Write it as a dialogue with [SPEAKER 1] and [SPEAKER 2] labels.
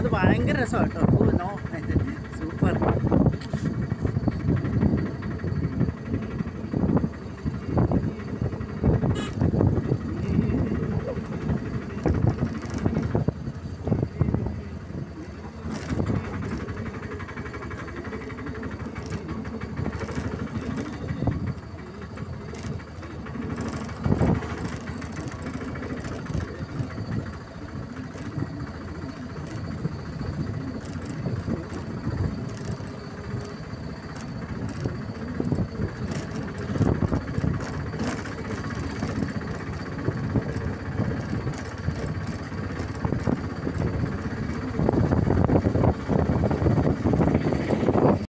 [SPEAKER 1] അത് ഭയങ്കര രസമാണ് കേട്ടോ നോ സൂപ്പർ.